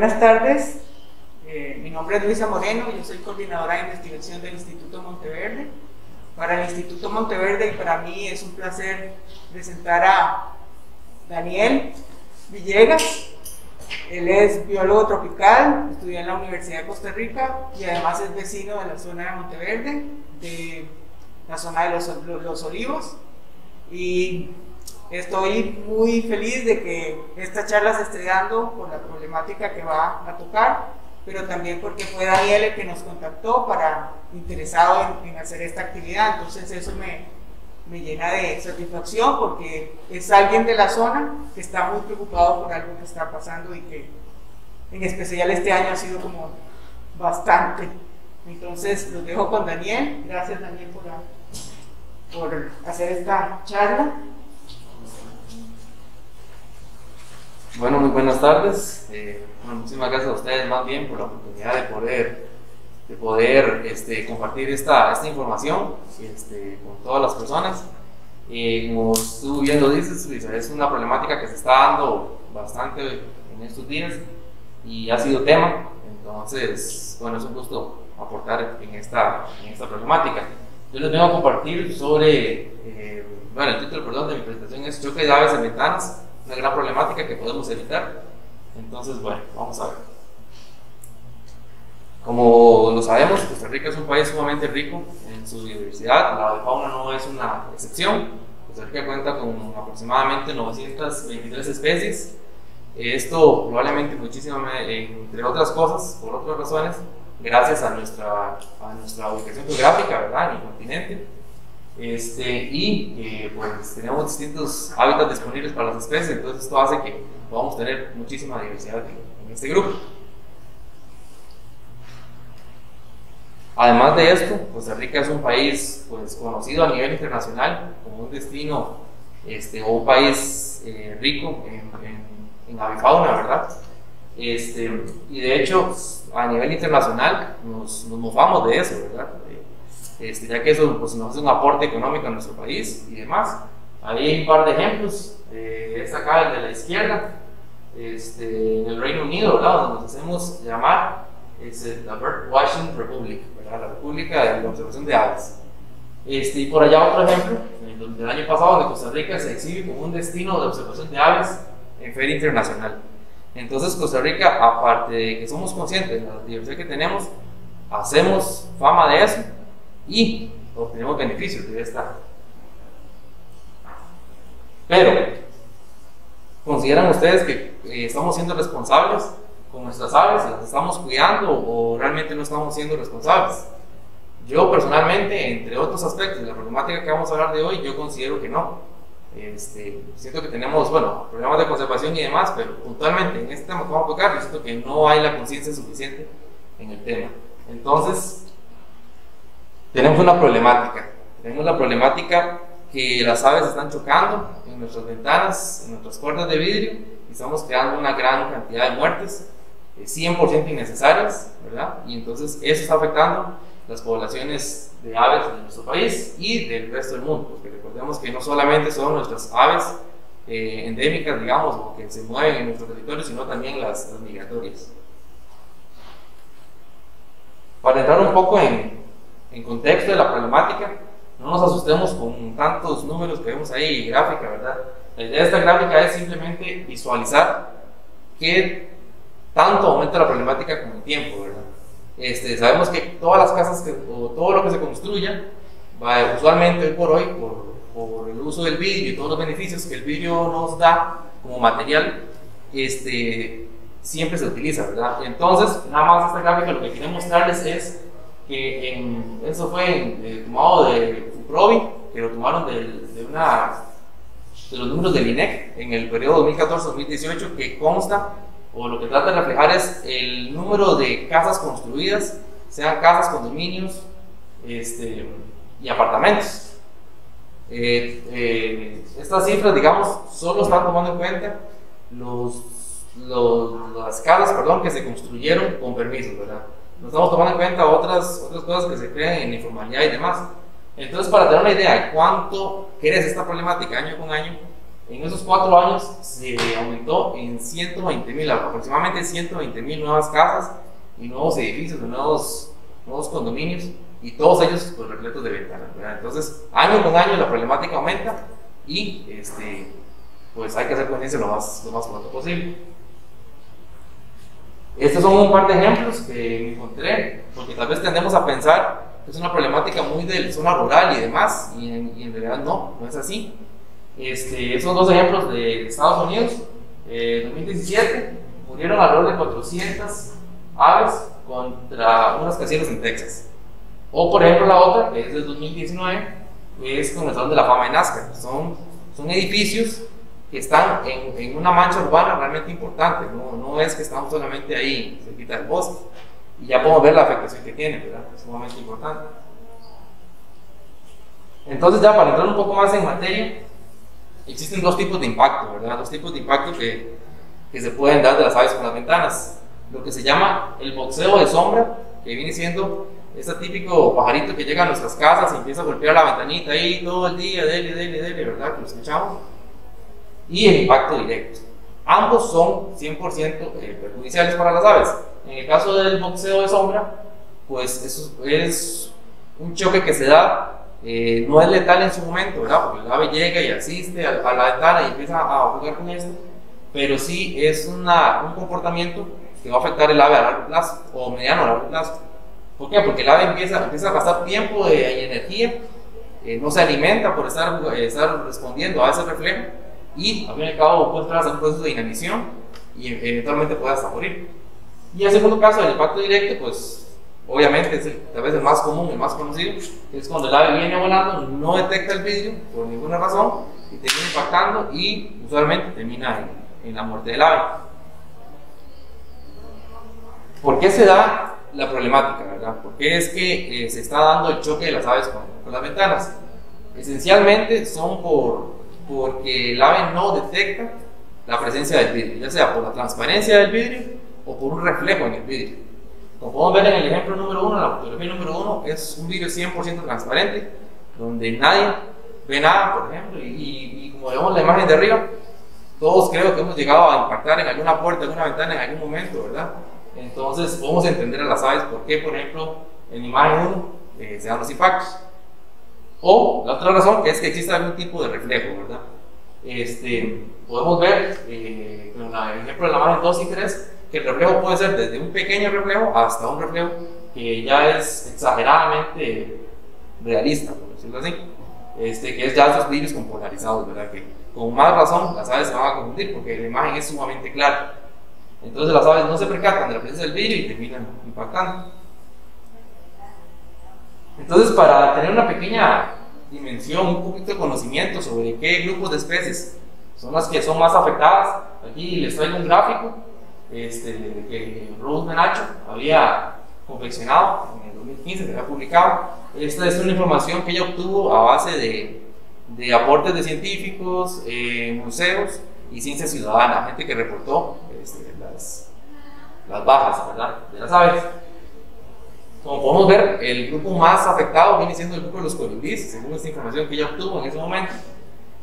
Buenas tardes, eh, mi nombre es Luisa Moreno, yo soy coordinadora de investigación del Instituto Monteverde. Para el Instituto Monteverde y para mí es un placer presentar a Daniel Villegas. Él es biólogo tropical, estudia en la Universidad de Costa Rica y además es vecino de la zona de Monteverde, de la zona de los, los Olivos. Y Estoy muy feliz de que esta charla se esté dando por la problemática que va a tocar, pero también porque fue Daniel el que nos contactó para interesado en, hacer esta actividad. Entonces eso me, me, llena de satisfacción porque es alguien de la zona que está muy preocupado por algo que está pasando y que en especial este año ha sido como bastante. Entonces los dejo con Daniel. Gracias Daniel por, por hacer esta charla. Bueno, muy buenas tardes. Eh, muchísimas gracias a ustedes más bien por la oportunidad de poder, de poder este, compartir esta, esta información este, con todas las personas. Eh, como tú bien lo dices, es una problemática que se está dando bastante en estos días y ha sido tema. Entonces, bueno, es un gusto aportar en esta, en esta problemática. Yo les vengo a compartir sobre, eh, bueno, el título perdón, de mi presentación es Choque de aves en ventanas una gran problemática que podemos evitar. Entonces, bueno, vamos a ver. Como lo sabemos, Costa Rica es un país sumamente rico en su biodiversidad, la fauna no es una excepción. Costa Rica cuenta con aproximadamente 923 especies. Esto probablemente muchísimo, entre otras cosas, por otras razones, gracias a nuestra, a nuestra ubicación geográfica, ¿verdad? En el continente este, y eh, pues tenemos distintos hábitats disponibles para las especies, entonces esto hace que podamos tener muchísima diversidad en, este grupo. Además de esto, Costa Rica es un país pues, conocido a nivel internacional como un destino este, o un país eh, rico en, en, avifauna, ¿verdad? Este, y de hecho, a nivel internacional nos, nos mofamos de eso, ¿verdad? Este, ya que eso pues, nos hace un aporte económico a nuestro país y demás. Ahí hay un par de ejemplos. Eh, es acá el de la izquierda, este, en el Reino Unido, ¿verdad? donde nos hacemos llamar es la Bird Watching Republic, ¿verdad? la República de la Observación de Aves. Este, y por allá otro ejemplo, el año pasado, donde Costa Rica se exhibe como un destino de observación de aves en Feria Internacional. Entonces, Costa Rica, aparte de que somos conscientes de la diversidad que tenemos, hacemos fama de eso y obtenemos beneficios de esta. Pero, ¿consideran ustedes que eh, estamos siendo responsables con nuestras aves? ¿Las estamos cuidando o realmente no estamos siendo responsables? Yo personalmente, entre otros aspectos de la problemática que vamos a hablar de hoy, yo considero que no. Este, siento que tenemos, bueno, problemas de conservación y demás, pero puntualmente en este tema que vamos a tocar, yo siento que no hay la conciencia suficiente en el tema. Entonces, tenemos una problemática. Tenemos la problemática que las aves están chocando en nuestras ventanas, en nuestras puertas de vidrio, y estamos creando una gran cantidad de muertes, 100% eh, innecesarias, ¿verdad? Y entonces eso está afectando las poblaciones de aves de nuestro país y del resto del mundo, porque recordemos que no solamente son nuestras aves eh, endémicas, digamos, o que se mueven en nuestro territorio, sino también las, las migratorias. Para entrar un poco en, en contexto de la problemática, no nos asustemos con tantos números que vemos ahí, gráfica, ¿verdad? La idea de esta gráfica es simplemente visualizar qué tanto aumenta la problemática con el tiempo, ¿verdad? Este, sabemos que todas las casas o todo lo que se construya, va, usualmente hoy por hoy, por, por, el uso del vidrio y todos los beneficios que el vidrio nos da como material, este, siempre se utiliza, ¿verdad? Entonces, nada más esta gráfica lo que quiero mostrarles es que en, eso fue eh, tomado de Fuprovi, que lo tomaron de, de, una, de los números del INEC en el periodo 2014-2018, que consta, o lo que trata de reflejar es el número de casas construidas, sean casas, condominios este, y apartamentos. Eh, eh, estas cifras, digamos, solo están tomando en cuenta los, las casas perdón, que se construyeron con permiso, ¿verdad? No estamos tomando en cuenta otras, otras cosas que se crean en informalidad y demás. Entonces, para tener una idea de cuánto crece esta problemática año con año, en esos cuatro años se aumentó en 120 mil, aproximadamente 120 mil nuevas casas y nuevos edificios, nuevos, nuevos condominios y todos ellos pues, repletos de ventanas. Entonces, año con año la problemática aumenta y este, pues hay que hacer conciencia lo más, lo más pronto posible. Estos son un par de ejemplos que encontré, porque tal vez tendemos a pensar que es una problemática muy de zona rural y demás, y en, realidad no, no es así. Este, esos dos ejemplos de Estados Unidos, en 2017 murieron alrededor de 400 aves contra unas casilleras en Texas. O por ejemplo la otra, que es del 2019, es con el Salón de la Fama de Nazca. Son, son edificios que están en, en, una mancha urbana realmente importante, no, no es que estamos solamente ahí, cerquita del bosque, y ya podemos ver la afectación que tiene, ¿verdad? Es sumamente importante. Entonces ya para entrar un poco más en materia, existen dos tipos de impacto, ¿verdad? Dos tipos de impacto que, que se pueden dar de las aves con las ventanas. Lo que se llama el boxeo de sombra, que viene siendo ese típico pajarito que llega a nuestras casas y empieza a golpear la ventanita ahí todo el día, dele, dele, dele, ¿verdad? Que lo escuchamos y el impacto directo. Ambos son 100% eh, perjudiciales para las aves. En el caso del boxeo de sombra, pues eso es un choque que se da, eh, no es letal en su momento, ¿verdad? Porque el ave llega y asiste a, la ventana y empieza a jugar con esto, pero sí es una, un comportamiento que va a afectar el ave a largo plazo o mediano a largo plazo. ¿Por qué? Porque el ave empieza, empieza a gastar tiempo y energía, eh, no se alimenta por estar, estar respondiendo a ese reflejo y al fin y al cabo puede entrar a un proceso de inanición y eventualmente puede hasta morir. Y el segundo caso, el impacto directo, pues obviamente es el, tal vez el más común, el más conocido, es cuando el ave viene volando, no detecta el vidrio por ninguna razón y termina impactando y usualmente termina en, la muerte del ave. ¿Por qué se da la problemática, verdad? ¿Por qué es que eh, se está dando el choque de las aves con, con las ventanas? Esencialmente son por porque el ave no detecta la presencia del vidrio, ya sea por la transparencia del vidrio o por un reflejo en el vidrio. Como podemos ver en el ejemplo número uno, la fotografía número uno es un vidrio 100% transparente, donde nadie ve nada, por ejemplo, y, como vemos la imagen de arriba, todos creo que hemos llegado a impactar en alguna puerta, en alguna ventana en algún momento, ¿verdad? Entonces podemos entender a las aves por qué, por ejemplo, en imagen 1 eh, se dan los impactos. O la otra razón que es que existe algún tipo de reflejo, ¿verdad? Este, podemos ver eh, el ejemplo de la imagen 2 y 3 que el reflejo puede ser desde un pequeño reflejo hasta un reflejo que ya es exageradamente realista, por decirlo así, este, que es ya esos vidrios con polarizados, ¿verdad? Que con más razón las aves se van a confundir porque la imagen es sumamente clara. Entonces las aves no se percatan de la presencia del vidrio y terminan impactando. Entonces, para tener una pequeña dimensión, un poquito de conocimiento sobre qué grupos de especies son las que son más afectadas, aquí les traigo un gráfico este, que Ruth Menacho había confeccionado en el 2015, que había publicado. Esta es una información que ella obtuvo a base de, de aportes de científicos, eh, museos y ciencia ciudadana, gente que reportó este, las, las bajas ¿verdad? de las aves. Como podemos ver, el grupo más afectado viene siendo el grupo de los colibríes, según esta información que ella obtuvo en ese momento.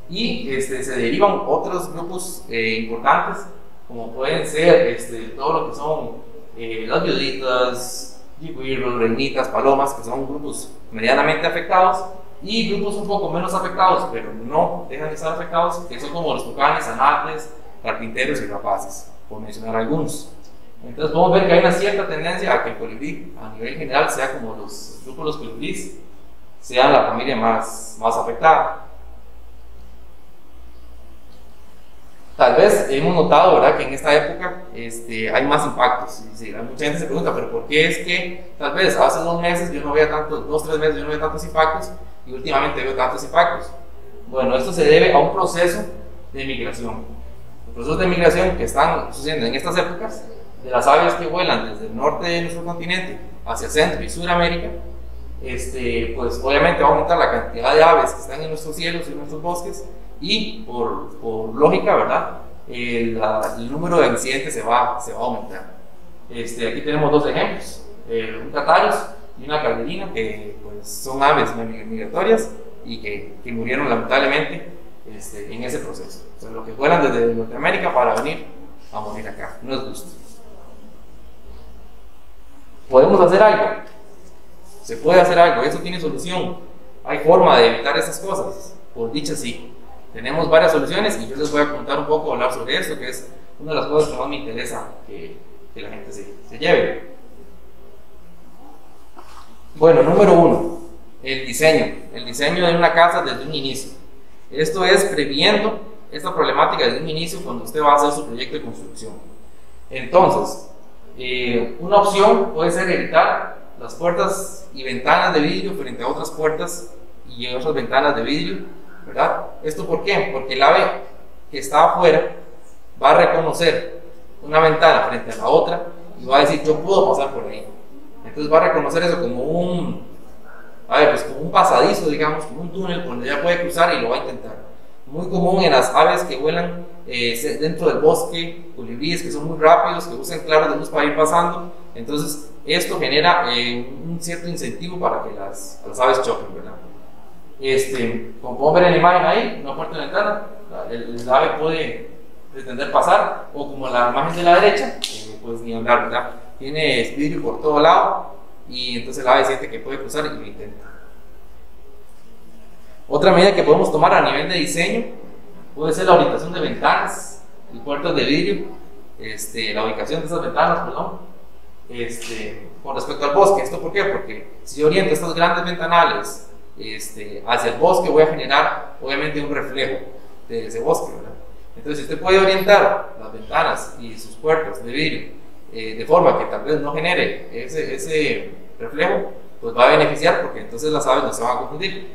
Y este, se derivan otros grupos eh, importantes, como pueden ser este, todo lo que son eh, las viuditas, yigüirros, reinitas, palomas, que son grupos medianamente afectados, y grupos un poco menos afectados, pero no dejan de estar afectados, que son como los tucanes, anates, carpinteros y rapaces, por mencionar algunos. Entonces podemos ver que hay una cierta tendencia a que el colibrí a nivel general sea como los grupos colibríes, sea la familia más, más afectada. Tal vez hemos notado ¿verdad? que en esta época este, hay más impactos. mucha gente se pregunta, pero ¿por qué es que tal vez hace dos meses yo no veía tantos, dos, tres meses yo no veía tantos impactos y últimamente veo tantos impactos? Bueno, esto se debe a un proceso de migración. Los procesos de migración que están sucediendo en estas épocas de las aves que vuelan desde el norte de nuestro continente hacia Centro y Sudamérica, este, pues obviamente va a aumentar la cantidad de aves que están en nuestros cielos y en nuestros bosques y por, por lógica, ¿verdad? El, el, número de accidentes se va, se va a aumentar. Este, aquí tenemos dos ejemplos, eh, un cataros y una calderina, que pues, son aves migratorias y que, que murieron lamentablemente este, en ese proceso. O sea, lo que vuelan desde Norteamérica para venir a morir acá. No es justo. ¿Podemos hacer algo? Se puede hacer algo, eso tiene solución. Hay forma de evitar esas cosas. Por dicha sí. Tenemos varias soluciones y yo les voy a contar un poco, hablar sobre esto, que es una de las cosas que más me interesa que, que la gente se, se lleve. Bueno, número uno, el diseño. El diseño de una casa desde un inicio. Esto es previendo esta problemática desde un inicio cuando usted va a hacer su proyecto de construcción. Entonces, eh, una opción puede ser evitar las puertas y ventanas de vidrio frente a otras puertas y otras ventanas de vidrio, ¿verdad? ¿Esto por qué? Porque el ave que está afuera va a reconocer una ventana frente a la otra y va a decir, yo puedo pasar por ahí. Entonces va a reconocer eso como un, a ver, pues como un pasadizo, digamos, como un túnel donde ella puede cruzar y lo va a intentar. Muy común en las aves que vuelan eh, dentro del bosque, colibríes que son muy rápidos, que usan claros de luz para ir pasando. Entonces, esto genera eh, un cierto incentivo para que las, las, aves choquen, ¿verdad? Este, como pueden ver en la imagen ahí, una puerta de ventana, el, el, ave puede pretender pasar, o como la imagen de la derecha, eh, pues ni hablar, ¿verdad? Tiene vidrio por todo lado, y entonces el ave siente que puede cruzar y lo intenta. Otra medida que podemos tomar a nivel de diseño puede ser la orientación de ventanas y puertas de vidrio, este, la ubicación de esas ventanas, perdón, este, con respecto al bosque. ¿Esto por qué? Porque si yo oriento estas grandes ventanales este, hacia el bosque, voy a generar obviamente un reflejo de ese bosque. ¿verdad? Entonces, si usted puede orientar las ventanas y sus puertas de vidrio eh, de forma que tal vez no genere ese, ese reflejo, pues va a beneficiar porque entonces las aves no se van a confundir.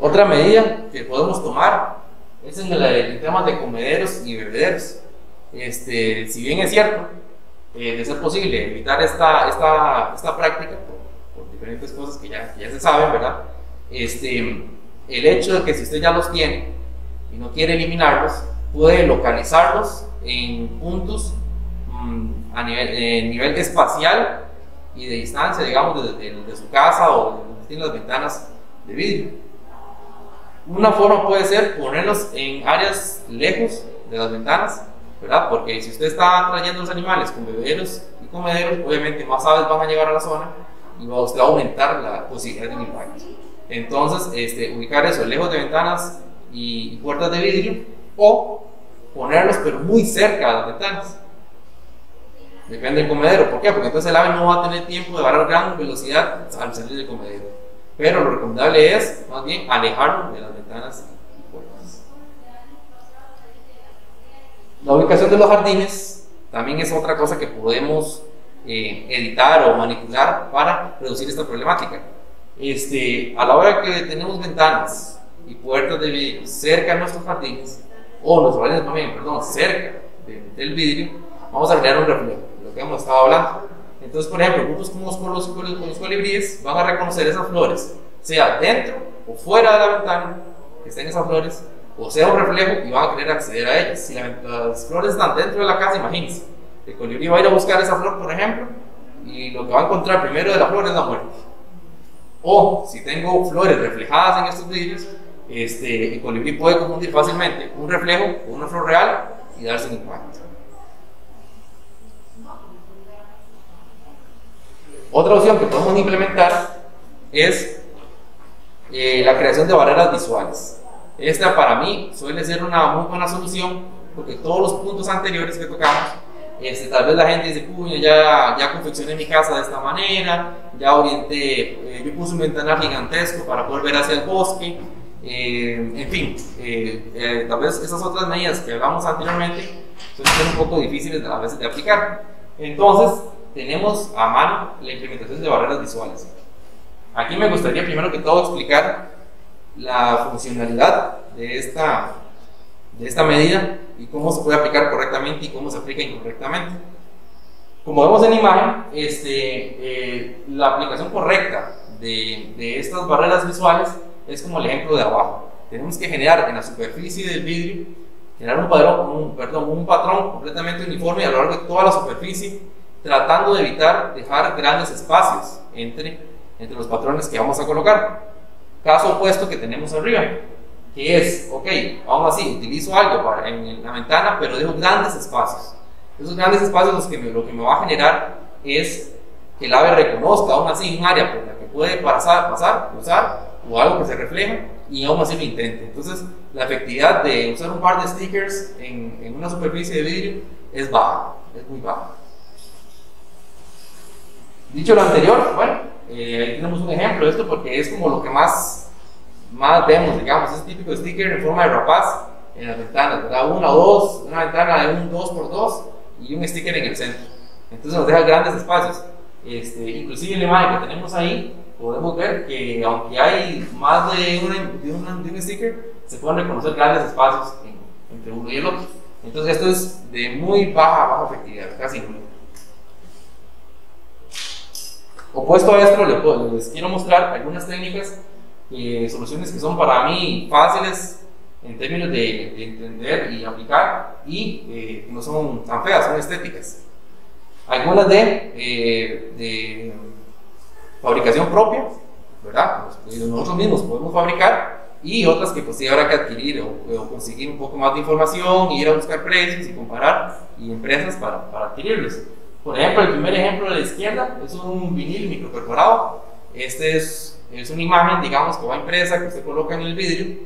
Otra medida que podemos tomar es en el, tema de comederos y bebederos. Este, si bien es cierto, eh, de ser posible evitar esta, esta, esta práctica por, por diferentes cosas que ya, ya, se saben, ¿verdad? Este, el hecho de que si usted ya los tiene y no quiere eliminarlos, puede localizarlos en puntos mmm, a nivel, nivel espacial y de distancia, digamos, de, de, de su casa o donde tiene las ventanas de vidrio. Una forma puede ser ponerlos en áreas lejos de las ventanas, ¿verdad? Porque si usted está trayendo los animales con bebederos y comederos, obviamente más aves van a llegar a la zona y va, a aumentar la posibilidad de impacto. Entonces, este, ubicar eso lejos de ventanas y, y puertas de vidrio o ponerlos pero muy cerca de las ventanas. Depende del comedero. ¿Por qué? Porque entonces el ave no va a tener tiempo de bajar gran velocidad al salir del comedero. Pero lo recomendable es, más bien, alejarlo de las ventanas y puertas. La ubicación de los jardines también es otra cosa que podemos eh, editar o manipular para reducir esta problemática. Este, a la hora que tenemos ventanas y puertas de vidrio cerca de nuestros jardines, o nuestros jardines también, perdón, cerca de, del vidrio, vamos a generar un reflejo, lo que hemos estado hablando. Entonces, por ejemplo, grupos como los, los, los colibríes van a reconocer esas flores, sea dentro o fuera de la ventana que estén esas flores, o sea un reflejo y van a querer acceder a ellas. Si la, las flores están dentro de la casa, imagínense. El colibrí va a ir a buscar esa flor, por ejemplo, y lo que va a encontrar primero de la flor es la muerte. O si tengo flores reflejadas en estos vidrios, este, el colibrí puede confundir fácilmente un reflejo con una flor real y darse un impacto. Otra opción que podemos implementar es eh, la creación de barreras visuales. Esta para mí suele ser una muy buena solución porque todos los puntos anteriores que tocamos, este, tal vez la gente dice, puño, ya, ya confeccioné mi casa de esta manera, ya orienté, eh, yo puse un ventanal gigantesco para poder ver hacia el bosque, eh, en fin, eh, tal vez esas otras medidas que hablamos anteriormente suelen ser un poco difíciles a veces de aplicar. Entonces, tenemos a mano la implementación de barreras visuales. Aquí me gustaría primero que todo explicar la funcionalidad de esta, de esta medida y cómo se puede aplicar correctamente y cómo se aplica incorrectamente. Como vemos en la imagen, este, eh, la aplicación correcta de, de, estas barreras visuales es como el ejemplo de abajo. Tenemos que generar en la superficie del vidrio, generar un patrón, un, perdón, un patrón completamente uniforme a lo largo de toda la superficie tratando de evitar dejar grandes espacios entre, entre los patrones que vamos a colocar. caso opuesto que tenemos arriba, que es, ok, aún así, utilizo algo para, en la ventana, pero dejo grandes espacios. Esos grandes espacios los que lo que me va a generar es que el ave reconozca aún así un área por la que puede pasar, pasar, usar, o algo que se refleja, y aún así lo intente. Entonces, la efectividad de usar un par de stickers en, en una superficie de vidrio es baja, es muy baja. Dicho lo anterior, bueno, eh, ahí tenemos un ejemplo de esto porque es como lo que más, más vemos, digamos, es típico sticker en forma de rapaz en las ventanas, ¿verdad? Una o dos, una ventana de un 2x2 y un sticker en el centro. Entonces nos deja grandes espacios. Este, inclusive la imagen que tenemos ahí, podemos ver que aunque hay más de, de, un sticker, se pueden reconocer grandes espacios entre uno y el otro. Entonces esto es de muy baja, baja efectividad, casi. Opuesto a esto, les quiero mostrar algunas técnicas, eh, soluciones que son para mí fáciles en términos de, entender y aplicar y eh, no son tan feas, son estéticas. Algunas de, eh, de fabricación propia, ¿verdad? Pues, nosotros mismos podemos fabricar y otras que pues sí habrá que adquirir o, conseguir un poco más de información, ir a buscar precios y comparar y empresas para, para adquirirlos. Por ejemplo, el primer ejemplo de la izquierda es un vinil microperforado. Este es, es una imagen, digamos, que va impresa, que se coloca en el vidrio.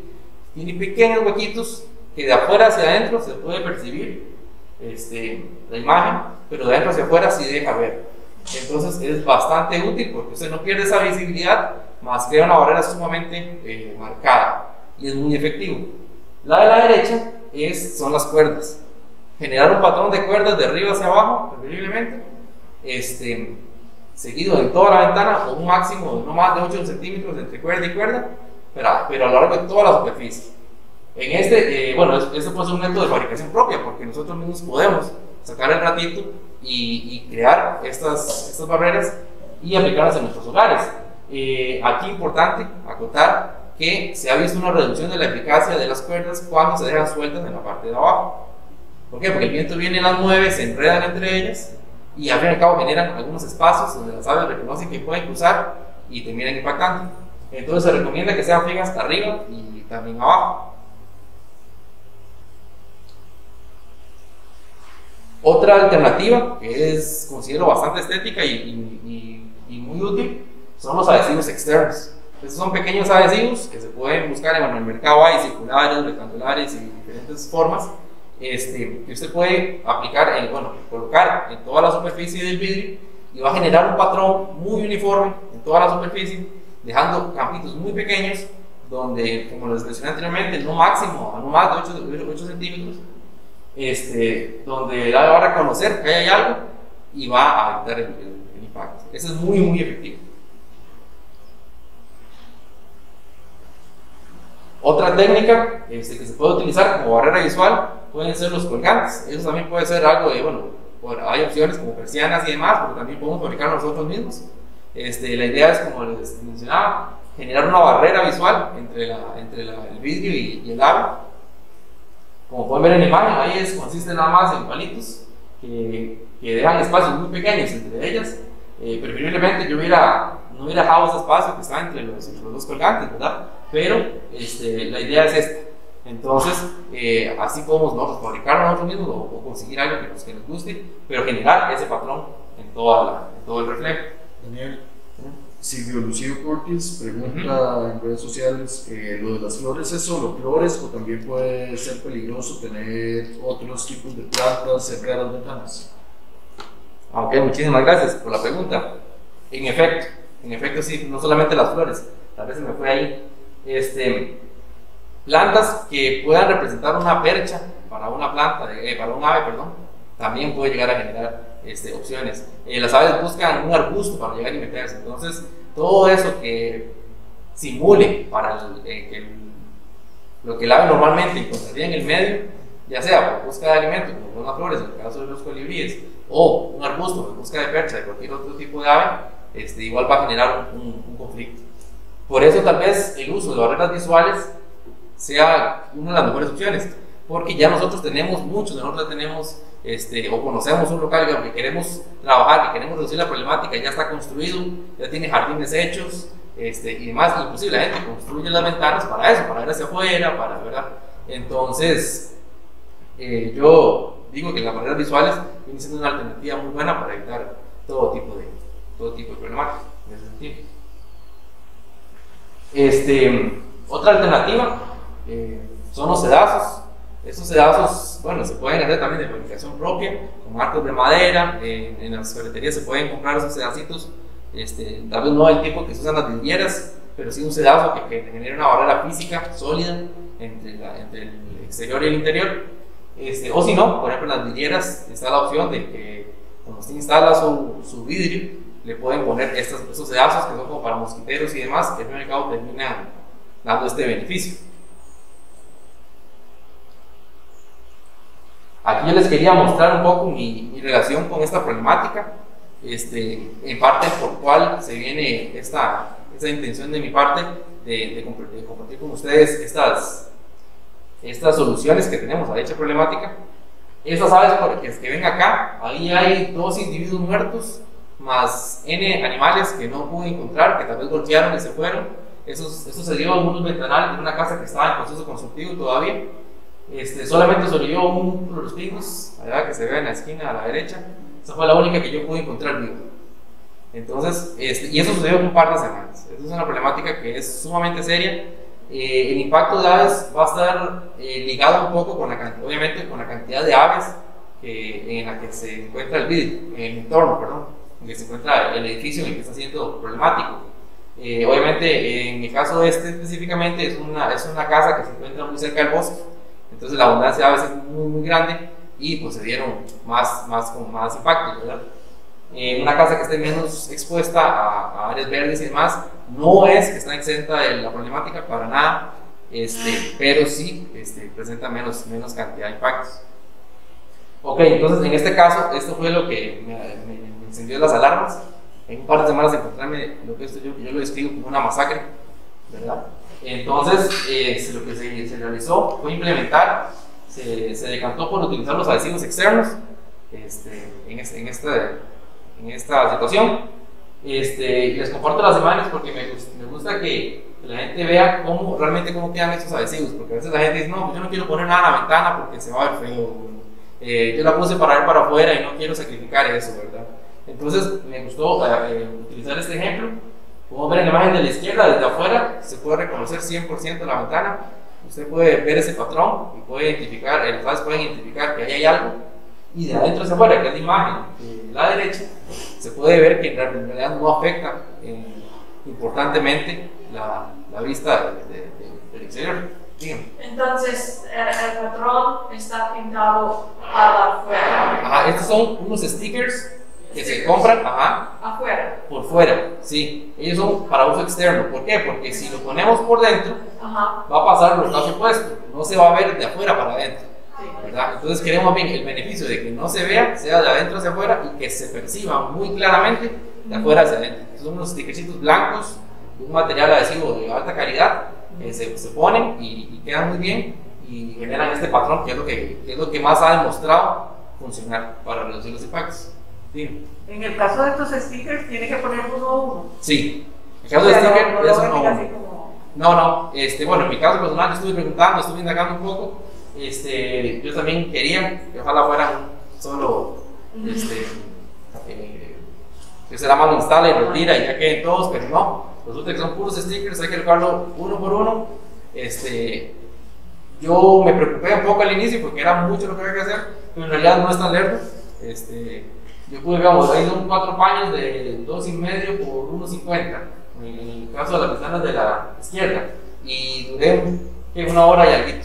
Tiene pequeños huequitos que de afuera hacia adentro se puede percibir este, la imagen, pero de adentro hacia afuera sí deja ver. Entonces es bastante útil porque usted no pierde esa visibilidad, más crea una barrera sumamente eh, marcada y es muy efectivo. La de la derecha es, son las cuerdas generar un patrón de cuerdas de arriba hacia abajo, preferiblemente, este, seguido en toda la ventana con un máximo de no más de 8 centímetros entre cuerda y cuerda, pero, pero a lo largo de toda la superficie. En este, eh, bueno, este puede ser un método de fabricación propia, porque nosotros mismos podemos sacar el ratito y, crear estas, estas barreras y aplicarlas en nuestros hogares. Eh, aquí importante acotar que se ha visto una reducción de la eficacia de las cuerdas cuando se dejan sueltas en la parte de abajo. ¿Por qué? Porque el viento viene, las mueve, se enredan entre ellas y al fin y al cabo generan algunos espacios donde las aves reconocen que pueden cruzar y terminan impactando. Entonces se recomienda que sean fijas hasta arriba y también abajo. Otra alternativa que es, considero bastante estética y, y, muy útil son los adhesivos externos. Estos son pequeños adhesivos que se pueden buscar en el mercado, hay circulares, rectangulares y diferentes formas este, que usted puede aplicar, en, bueno, colocar en toda la superficie del vidrio y va a generar un patrón muy uniforme en toda la superficie, dejando campitos muy pequeños donde, como les mencioné anteriormente, no máximo, no más de 8, 8 centímetros, este, donde va a reconocer que hay algo y va a evitar el, impacto. Eso es muy, muy efectivo. Otra técnica este, que se puede utilizar como barrera visual pueden ser los colgantes. Eso también puede ser algo de, bueno, hay opciones como persianas y demás, pero también podemos fabricar nosotros mismos. Este, la idea es, como les mencionaba, generar una barrera visual entre, la, entre el vidrio y, el ave. Como pueden ver en la imagen, ahí es, consiste nada más en palitos que, que dejan espacios muy pequeños entre ellas. Eh, preferiblemente yo hubiera, no hubiera dejado ese espacio que está entre los, entre los dos colgantes, ¿verdad? Pero este, la idea es esta entonces, eh, así podemos nosotros fabricar nosotros mismos o, conseguir algo que nos, que nos, guste, pero generar ese patrón en, toda la, en todo el reflejo. Daniel, Silvio Lucio Cortis pregunta en redes sociales: eh, ¿lo de las flores es solo flores o también puede ser peligroso tener otros tipos de plantas cerca de las ventanas? Ok, muchísimas gracias por la pregunta. En efecto, en efecto, sí, no solamente las flores, tal vez se me fue ahí. Este, Plantas que puedan representar una percha para una planta, eh, para un ave, perdón, también puede llegar a generar este, opciones. Eh, las aves buscan un arbusto para llegar y meterse, entonces todo eso que simule para eh, lo que el ave normalmente encontraría en el medio, ya sea por búsqueda de alimento, como las flores, en el caso de los colibríes, o un arbusto en busca de percha de cualquier otro tipo de ave, este, igual va a generar un, un conflicto. Por eso tal vez el uso de barreras visuales sea una de las mejores opciones. Porque ya nosotros tenemos, muchos nosotros tenemos, este, o conocemos un local que queremos trabajar, que queremos reducir la problemática, ya está construido, ya tiene jardines hechos, este, y demás. Inclusive la gente construye las ventanas para eso, para ver hacia afuera, para, ¿verdad? Entonces, eh, yo digo que las barreras visuales vienen siendo una alternativa muy buena para evitar todo tipo de, todo tipo de problemáticas en ese sentido. Este, otra alternativa eh, son los sedazos. Estos sedazos, bueno, se pueden hacer también de fabricación propia, con arcos de madera. eh, en las ferreterías se pueden comprar esos sedacitos. Este, tal vez no el tipo que se usan las vidrieras, pero sí un sedazo que, que genere una barrera física sólida entre, la- entre el exterior y el interior. Este, o si no, por ejemplo, en las vidrieras está la opción de que cuando usted instala su, su vidrio, le pueden poner estos, estos sedazos que son como para mosquiteros y demás, que al fin terminan dando este beneficio. Aquí yo les quería mostrar un poco mi, mi relación con esta problemática, este, en parte por cuál se viene esta, esta intención de mi parte de, de de compartir con ustedes estas, estas soluciones que tenemos a dicha problemática. Estas aves porque que ven acá, ahí hay dos individuos muertos, más N animales que no pude encontrar, que tal vez golpearon y se fueron. Eso, eso se dio en unos ventanales de una casa que estaba en proceso constructivo todavía. Este, solamente sobrevivió un de los pingos, allá que se ve en la esquina a la derecha. Esa fue la única que yo pude encontrar viva. Entonces, este, y eso sucedió un par de semanas. Esta es una problemática que es sumamente seria. Eh, el impacto de aves va a estar eh, ligado un poco con la, obviamente, con la cantidad de aves en la que se encuentra el en el entorno, perdón, en que se encuentra el edificio en el que está siendo problemático. Eh, obviamente, en mi caso este específicamente es una, es una casa que se encuentra muy cerca del bosque, entonces la abundancia de aves es muy, muy grande y pues se dieron más, más, con más impacto, ¿verdad? Eh, una casa que esté menos expuesta a, a áreas verdes y demás, no es que está exenta de la problemática para nada, este, pero sí este, presenta menos, menos cantidad de impactos. Ok, entonces en este caso, esto fue lo que me, me- me encendió las alarmas. En un par de semanas encontrarme lo que esto yo, yo lo describo como una masacre, ¿verdad? Entonces, eh, lo que se, se realizó fue implementar, se, se decantó por utilizar los adhesivos externos este, en, este, en, esta, en esta situación. Este, les comparto las imágenes porque me, me gusta que, la gente vea cómo realmente cómo quedan estos adhesivos, porque a veces la gente dice, no, pues yo no quiero poner nada en la ventana porque se va a ver feo. Eh, yo la puse para ver para afuera y no quiero sacrificar eso, ¿verdad? Entonces me gustó eh, eh, utilizar este ejemplo. Podemos ver en la imagen de la izquierda, desde afuera, se puede reconocer 100% la ventana. Usted puede ver ese patrón y puede identificar, el aves pueden identificar que ahí hay algo. Y de adentro hacia afuera, que es la imagen de la derecha, se puede ver que en real- en realidad no afecta eh, importantemente la, la vista de- de- de- del exterior. Dígame. Entonces, el, el patrón está pintado para afuera. Ajá, estos son unos stickers que se compran, ajá, Afuera. por fuera, sí. Ellos son para uso externo. ¿Por qué? Porque si lo ponemos por dentro, Ajá. va a pasar lo que hace opuesto. No se va a ver de afuera para adentro, Sí. ¿verdad? Entonces queremos bien el beneficio de que no se vea, sea de adentro hacia afuera y que se perciba muy claramente de afuera hacia adentro. Estos son unos stickercitos blancos, un material adhesivo de alta calidad, que se, se ponen y, y quedan muy bien y generan este patrón que es lo que, que es lo que más ha demostrado funcionar para reducir los impactos. En el caso de estos stickers, tiene que poner uno a uno. Sí. El caso de O sea, sticker no, no es uno a uno. como- No, no, este, bueno, en mi caso personal yo estuve preguntando, estuve indagando un poco, este, yo también quería que ojalá fuera un solo, este, eh, que se la mano instala y retira y ya queden todos, pero no, resulta que son puros stickers, hay que recogerlo uno por uno, este, yo me preocupé un poco al inicio porque era mucho lo que había que hacer, pero en realidad no es tan lerdo, este, yo pude, digamos, ahí son cuatro paños de dos y medio por 1.50 en el caso de las ventanas de la izquierda y duré una hora y algo.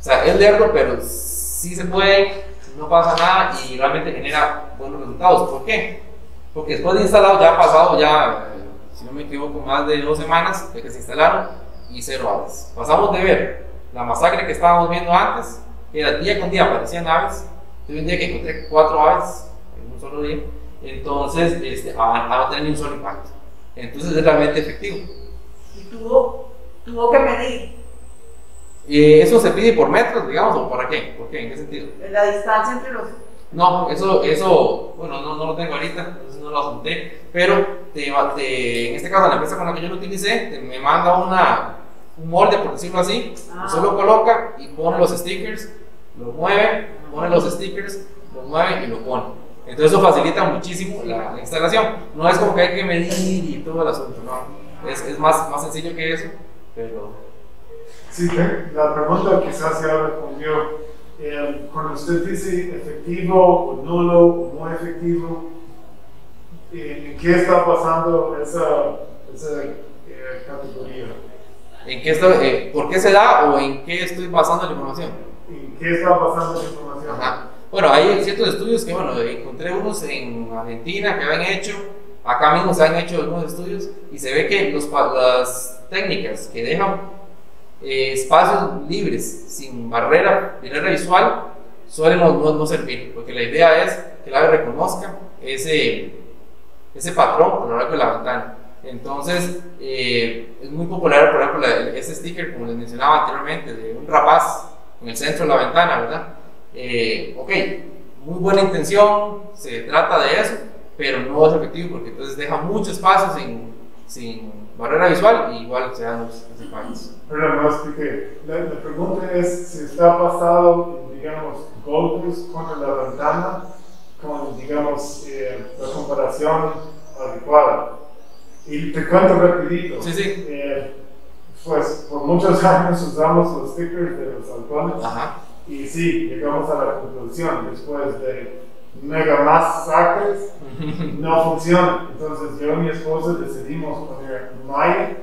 O sea, es lerdo, pero sí se puede, no pasa nada y realmente genera buenos resultados. ¿Por qué? Porque después de instalado ya ha pasado ya, eh, si no me equivoco, más de dos semanas de que se instalaron y cero aves. Pasamos de ver la masacre que estábamos viendo antes, que era día con día aparecían aves. Tuve un día que encontré cuatro aves un solo día. Entonces, este, a, a tener un solo impacto. Entonces es realmente efectivo. Y tuvo, tuvo que medir Eh, ¿Eso se pide por metros, digamos, o para qué? ¿Por qué? ¿En qué sentido? la distancia entre los. No, eso, eso bueno, no, no lo tengo ahorita, entonces no lo apunté, pero te, va- te- en este caso la empresa con la que yo lo utilicé, te- me manda una, un molde, por decirlo así, Ah. lo coloca y pone los stickers, lo mueve, pone los stickers, lo mueve y lo pone. Entonces eso facilita muchísimo la, la instalación. No es como que hay que medir y todo el asunto, no. Es, es más, más sencillo que eso, pero Sí, la pregunta quizás ya respondió. Eh, cuando usted dice efectivo o nulo o muy efectivo, eh, ¿en qué está pasando esa, esa eh, categoría? ¿en qué estoy, eh, ¿por qué se da o en qué estoy basando la información? ¿En qué está pasando la información? Ajá. Bueno, hay ciertos estudios que, bueno, encontré unos en Argentina que habían hecho, acá mismo se han hecho algunos estudios y se ve que los, las técnicas que dejan eh, espacios libres, sin barrera, barrera visual, suelen no, no- no servir, porque la idea es que el ave reconozca ese, ese patrón a lo largo de la ventana. Entonces, eh, es muy popular, por ejemplo, la- ese sticker, como les mencionaba anteriormente, de un rapaz en el centro de la ventana, ¿verdad? Eh, ok, muy buena intención, se trata de eso, pero no es efectivo porque entonces deja mucho espacio sin, sin barrera visual y igual se dan los, los impactos. Pero no expliqué. La, la pregunta es si está basado en, digamos, golpes con la ventana, con, digamos, eh, la comparación adecuada. Y te cuento rapidito. Sí, sí. Eh, pues por muchos años usamos los stickers de los halcones Ajá. Y sí, llegamos a la conclusión después de mega más saques no funciona. Entonces yo y mi esposa decidimos poner malla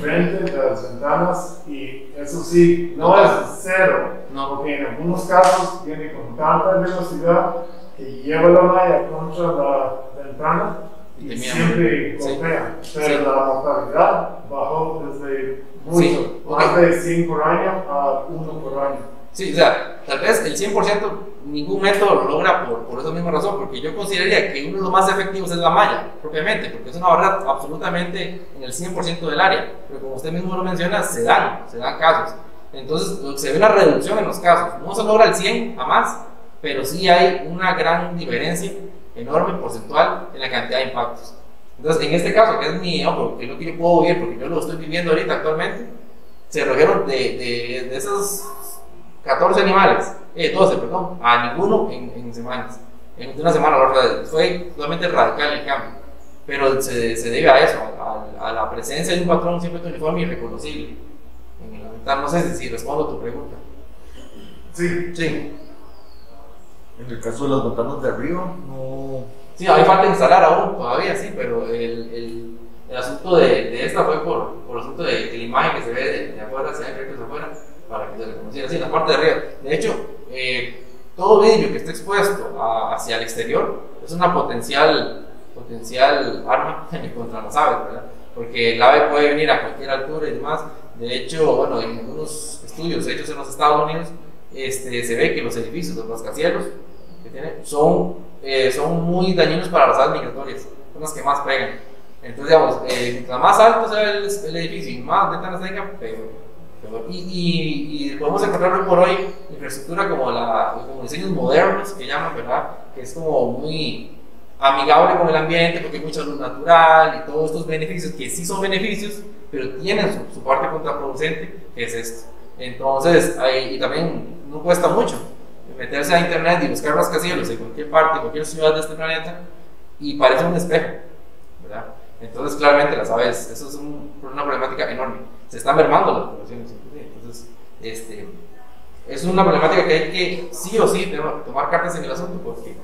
frente de las ventanas y eso sí, no es cero, No. porque en algunos casos viene con tanta velocidad que lleva la malla contra la ventana Y siempre Sí. golpea. Pero Sí. la mortalidad bajó desde mucho, Sí, más de 100 por año a 1 por año. Sí, o sea, tal vez el 100% ningún método lo logra por, por esa misma razón, porque yo consideraría que uno de los más efectivos es la malla, propiamente, porque es una barrera absolutamente en el 100% del área, pero como usted mismo lo menciona, se dan, se dan casos. Entonces, se ve una reducción en los casos, no se logra el 100 jamás, pero sí hay una gran diferencia enorme porcentual en la cantidad de impactos. Entonces, en este caso, que es mi ojo, que es lo que yo puedo vivir, porque yo lo estoy viviendo ahorita actualmente, se redujeron de, de, de esos 14 animales, eh, 12, perdón, a ninguno en, en semanas. En una semana a la otra fue totalmente radical el cambio. Pero se, se debe a eso, a, la presencia de un patrón siempre uniforme y reconocible. No sé si, si respondo a tu pregunta. Sí, Sí, En el caso de las ventanas de arriba, no. sí, hay falta instalar aún todavía, sí, pero el, el, el asunto de, de esta fue por, por el asunto de la imagen que se ve de, de afuera, se ve afuera, para que se reconociera así, en la parte de arriba. De hecho, eh, todo vidrio que esté expuesto a- hacia el exterior es una potencial, potencial arma contra las aves, ¿verdad? Porque el ave puede venir a cualquier altura y demás. De hecho, bueno, en algunos estudios hechos en los Estados Unidos, este, se ve que los edificios, los rascacielos, que tiene, son, eh, son muy dañinos para las aves migratorias, son las que más pegan. Entonces, digamos, eh, mientras más alto sea el, el edificio y más ventanas tenga, peor. Y, y, y podemos encontrar hoy por hoy infraestructura como, la, como diseños modernos que llaman, ¿verdad? Que es como muy amigable con el ambiente porque hay mucha luz natural y todos estos beneficios que sí son beneficios, pero tienen su, su parte contraproducente, que es esto. Entonces, ahí, y también no cuesta mucho meterse a internet y buscar rascacielos en cualquier parte, en cualquier ciudad de este planeta y parece un espejo, ¿verdad? Entonces, claramente las aves, eso es un- una problemática enorme. Se están mermando las poblaciones. Entonces, este, es una problemática que hay que sí o sí to- tomar cartas en el asunto porque,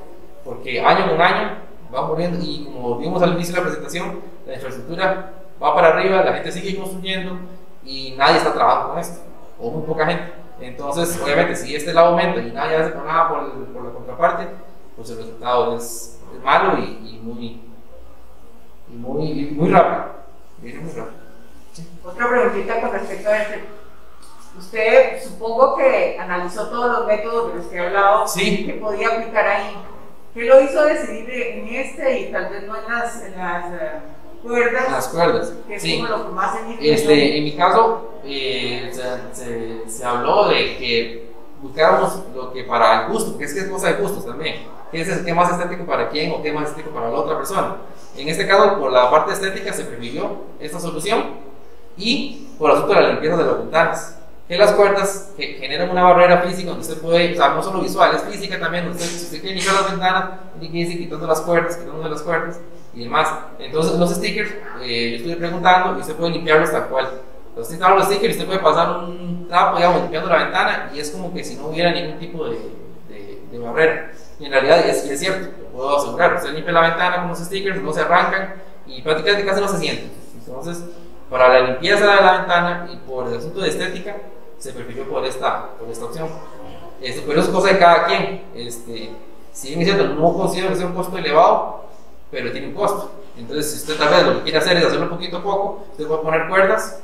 porque año con año va muriendo y como vimos al inicio de la presentación, la infraestructura va para arriba, la gente sigue construyendo y nadie está trabajando con esto, o muy poca gente. Entonces, obviamente, si este lado aumenta y nadie hace nada por, el- por la contraparte, pues el resultado es, malo y, muy, y muy, muy rápido. Viene muy rápido. Otra preguntita con respecto a este. Usted supongo que analizó todos los métodos de los que he hablado Sí. que podía aplicar ahí. ¿Qué lo hizo decidir en este y tal vez no en las, en las eh, cuerdas? Las cuerdas. que es Sí. como lo que más se Este, en mi caso, eh, se, se- se habló de que buscáramos lo que para el gusto, que es que es cosa de gustos también. ¿Qué es, qué más estético para quién o qué más estético para la otra persona? En este caso, por la parte estética se prefirió esta solución y por asunto de la limpieza de las ventanas. Que las cuerdas que generan una barrera física donde usted puede, o sea, no solo visual, es física también. Usted, si usted quiere limpiar las ventanas, tiene que irse quitando las cuerdas, quitando las cuerdas y demás. Entonces, los stickers, eh, yo estoy preguntando y usted puede limpiarlos tal cual. Entonces, si los stickers, usted puede pasar un trapo, digamos, limpiando la ventana y es como que si no hubiera ningún tipo de, de, de barrera. Y en realidad es, es cierto, lo puedo asegurar. Usted limpia la ventana con los stickers, no se arrancan y prácticamente casi no se sienten. Entonces, para la limpieza de la ventana y por el asunto de estética, se prefirió por esta, por esta opción. Este, pero es cosa de cada quien. Este, si bien es cierto, no considero que sea un costo elevado, pero tiene un costo. Entonces, si usted tal vez lo que quiere hacer es hacerlo poquito a poco, usted puede poner cuerdas,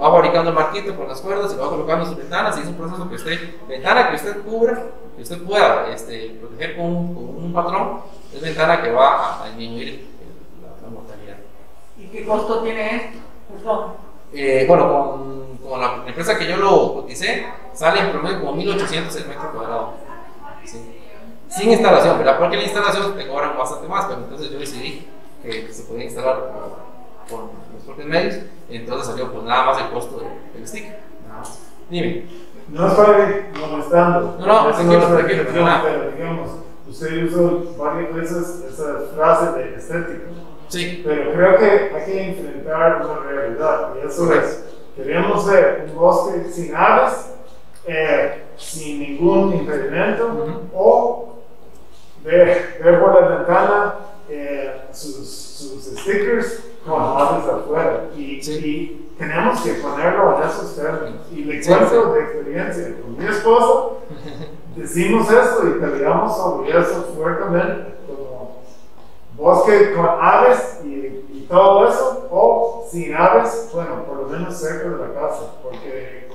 va fabricando el marquito con las cuerdas y va colocando sus ventanas es un proceso que usted, ventana que usted cubra, que usted pueda este, proteger con un, patrón, es ventana que va a, a disminuir la, la, mortalidad. ¿Y qué costo tiene esto? Eh, bueno, con, con, la empresa que yo lo coticé, sale en promedio como 1800 el metro cuadrado. ¿sí? Sin instalación, ¿verdad? Porque la instalación te cobran bastante más, pero entonces yo decidí que se podía instalar por, por los propios medios, entonces salió pues nada más el costo del sticker. Nada más. Dime. No estoy molestando. No, no, tranquilo, es tranquilo. Pero digamos, usted usó varias veces esa frase de estética. Sí. Pero creo que hay que enfrentar una realidad y eso es, queremos ver un bosque sin aves, eh, sin ningún impedimento, o ver, ver por la ventana eh, sus, sus stickers con aves afuera. Y, Sí. y tenemos que ponerlo en esos términos. Y le cuento de experiencia con mi esposo, decimos esto y peleamos sobre eso fuertemente, bosque con aves y, todo eso, o sin aves, bueno, por lo menos cerca de la casa, porque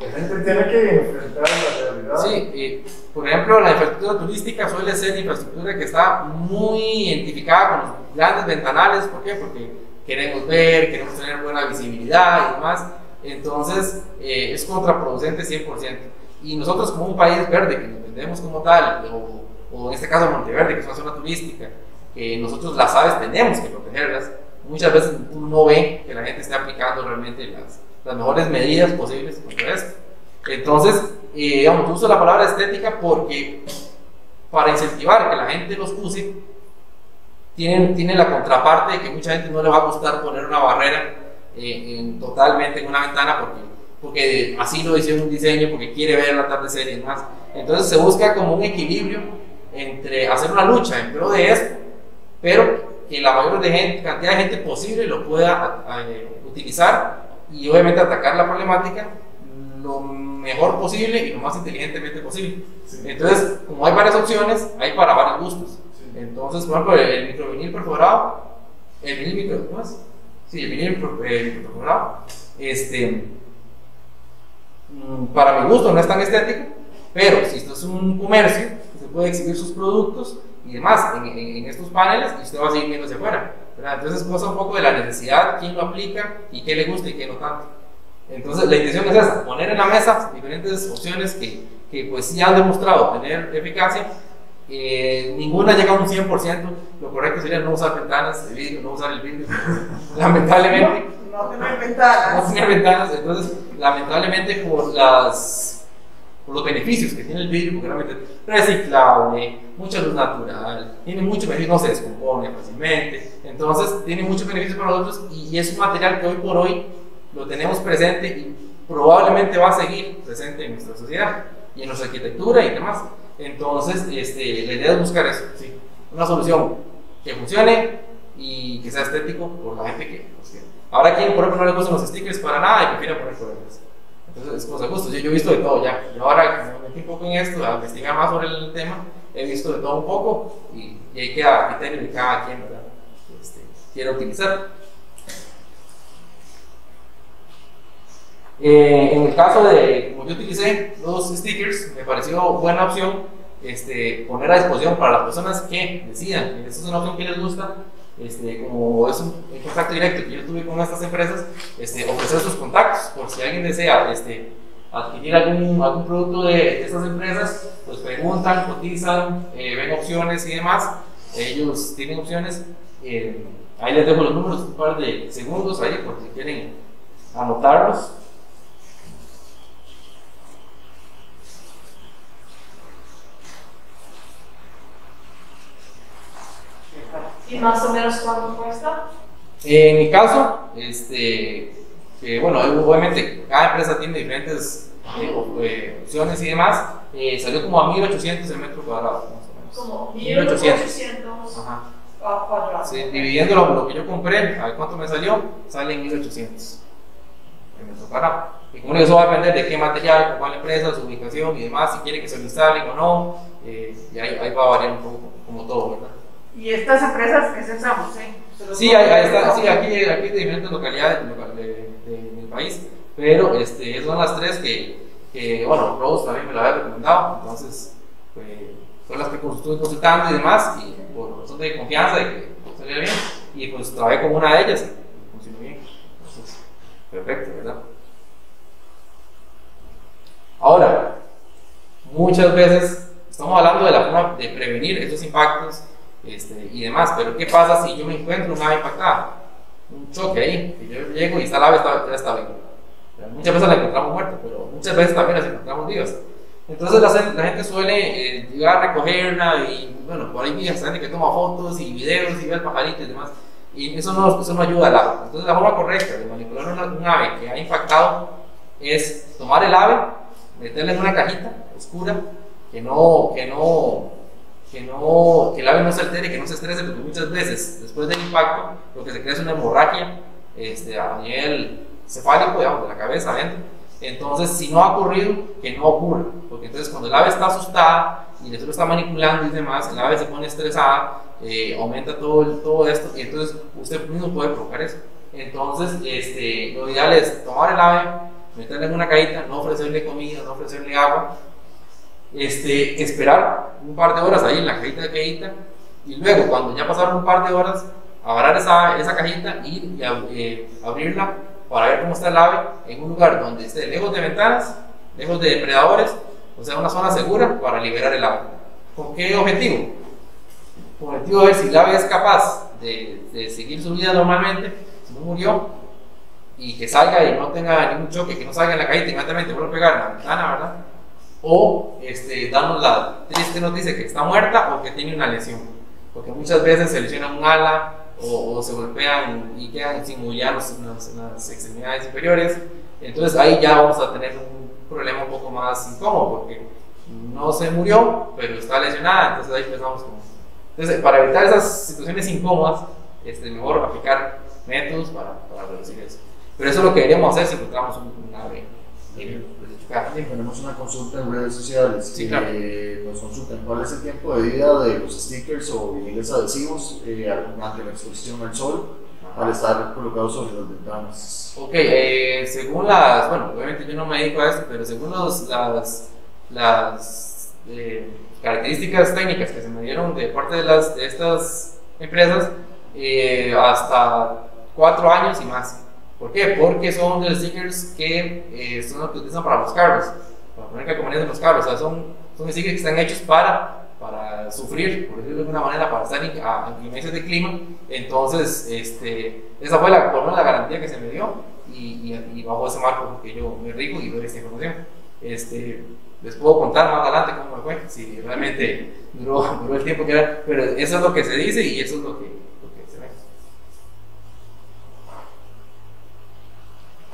la gente tiene que enfrentar la realidad. Sí, eh, por ejemplo, la infraestructura turística suele ser infraestructura que está muy identificada con los grandes ventanales. ¿Por qué? Porque queremos ver, queremos tener buena visibilidad y demás. Entonces, eh, es contraproducente 100%. Y nosotros, como un país verde, que nos entendemos como tal, o, o en este caso Monteverde, que es una zona turística, que nosotros las aves tenemos que protegerlas. Muchas veces uno no ve que la gente esté aplicando realmente las, las mejores medidas posibles contra esto. Entonces, eh, digamos, uso la palabra estética porque para incentivar que la gente los use, tienen, tiene la contraparte de que mucha gente no le va a gustar poner una barrera eh, en- totalmente en una ventana porque, porque así lo hicieron un diseño, porque quiere ver el atardecer y demás. Entonces se busca como un equilibrio entre hacer una lucha en pro de esto, pero que la mayor de gente, cantidad de gente posible lo pueda eh, utilizar y obviamente atacar la problemática lo mejor posible y lo más inteligentemente posible. Sí. Entonces, como hay varias opciones, hay para varios gustos. Entonces, por ejemplo, el, el microvinil perforado, el vinil micro, ¿cómo es? Sí, el vinil microperforado, este, mm, para mi gusto no es tan estético, pero si esto es un comercio, usted puede exhibir sus productos y demás en, en- en estos paneles y usted va a seguir viendo hacia afuera. ¿verdad? Entonces, es cosa un poco de la necesidad, quién lo aplica y qué le gusta y qué no tanto. Entonces, la intención es esa, poner en la mesa diferentes opciones que, que pues sí han demostrado tener eficacia. Eh, ninguna llega a un 100%, lo correcto sería no usar ventanas de vidrio, no usar el vidrio. Lamentablemente, No, no tener no ventanas. tener ventanas, entonces, lamentablemente por las por los beneficios que tiene el vidrio, porque realmente reciclable, mucha luz natural, tiene muchos beneficios, no se descompone fácilmente, entonces tiene muchos beneficios para nosotros y, es un material que hoy por hoy lo tenemos presente y probablemente va a seguir presente en nuestra sociedad y en nuestra arquitectura y demás. Entonces, este, la idea es buscar eso, ¿sí? una solución que funcione y que sea estético por la gente que quiere. Ahora, quien por ejemplo no le gustan los stickers para nada y prefiere poner colores. Entonces, es cosa de gusto. Yo, yo he visto de todo ya. Yo ahora que me metí un poco en esto, a investigar más sobre el tema, he visto de todo un poco y, y ahí queda criterio de cada quien, ¿verdad? Este, quiere utilizar. Eh, en el caso de, como yo utilicé los stickers, me pareció buena opción este, poner a disposición para las personas que decidan, esa es una opción que les gusta, este, como es un, contacto directo que yo tuve con estas empresas, este, ofrecer sus contactos por si alguien desea este, adquirir algún, algún producto de, estas empresas, pues preguntan, cotizan, eh, ven opciones y demás. Ellos tienen opciones. eh, ahí les dejo los números, un par de segundos ahí, por si quieren anotarlos. ¿Y más o menos cuánto cuesta? En mi caso, este, que, bueno, obviamente cada empresa tiene diferentes eh, eh, opciones y demás. eh, salió como a 1800 el metro cuadrado, más o menos. Como 1800. 1800 Ajá. cuadrado. Sí, dividiéndolo por lo que yo compré, a ver cuánto me salió, sale en 1800 el metro cuadrado. Y como eso va a depender de qué material, con cuál empresa, su ubicación y demás, si quiere que se lo instalen o no, eh, y ahí, ahí va a variar un poco, como todo, ¿verdad? Y estas empresas José. Se los Sí, sí, aquí, aquí de diferentes localidades local- de, de- del país, pero este, son las tres que, que, bueno, Rose también me lo había recomendado, entonces pues, son las que estuve consultando y demás, y por razón de confianza de que saliera bien, y pues trabajé con una de ellas y funcionó bien, entonces, perfecto, ¿verdad? Ahora, muchas veces estamos hablando de la forma de prevenir esos impactos este, y demás, pero ¿qué pasa si yo me encuentro una ave impactada? Un choque ahí, que yo llego y esta ave está, ya está viva. Muchas veces la encontramos muerta, pero muchas veces también las encontramos vivas. Entonces la, gen- la gente suele eh, llegar a recogerla y bueno, por ahí vi gente que toma fotos y videos y ve el pajarito y demás. Y eso no, eso no ayuda al ave. Entonces la forma correcta de manipular una- un ave que ha impactado es tomar el ave, meterla en una cajita oscura, que no, que no, que no, que el ave no se altere, que no se estrese, porque muchas veces después del impacto lo que se crea es una hemorragia este, a nivel cefálico, digamos, de la cabeza adentro. Entonces, si no ha ocurrido, que no ocurra, porque entonces cuando el ave está asustada y suelo está manipulando y demás, el ave se pone estresada, eh, aumenta todo, todo esto, y entonces usted mismo puede provocar eso. Entonces, este, lo ideal es tomar el ave, meterla en una cajita, no ofrecerle comida, no ofrecerle agua, este, esperar un par de horas ahí en la cajita de cajita y luego cuando ya pasaron un par de horas agarrar esa, esa cajita y, y eh, abrirla para ver cómo está el ave en un lugar donde esté lejos de ventanas, lejos de depredadores, o sea, una zona segura para liberar el ave. ¿Con qué objetivo? Con el objetivo de ver si el ave es capaz de, de seguir su vida normalmente, si no murió, y que salga y no tenga ningún choque, que no salga en la cajita inmediatamente vuelva a pegar en la ventana, ¿verdad? O este, darnos la triste noticia que está muerta o que tiene una lesión. Porque muchas veces se lesiona un ala o, o se golpean y quedan sin movilidad las, extremidades inferiores. Entonces ahí ya vamos a tener un problema un poco más incómodo porque no se murió, pero está lesionada. Entonces ahí empezamos con... Entonces para evitar esas situaciones incómodas, este, mejor aplicar métodos para, para reducir eso. Pero eso es lo que deberíamos hacer si encontramos un, un ave eh, desechada. También tenemos una consulta en redes sociales Sí, que claro. nos consultan cuál es el tiempo de vida de los stickers o viniles adhesivos eh, ante la exposición al sol al estar colocados sobre las ventanas. Ok, eh, según las, bueno, obviamente yo no me dedico a esto, pero según los, las, las eh, características técnicas que se me dieron de parte de, las, de estas empresas, eh, hasta cuatro años y más. ¿Por qué? Porque son los stickers que eh, son los que utilizan para los carros, para poner calcomanías en los carros, o sea, son, son stickers que están hechos para, para sufrir, por decirlo de alguna manera, para estar en, a inclemencias de clima. Entonces, este, esa fue la, por la garantía que se me dio y, y, y bajo ese marco que yo me rico y doy esta información. Este, les puedo contar más adelante cómo me fue, si realmente duró, duró el tiempo que era, pero eso es lo que se dice y eso es lo que, lo que se ve.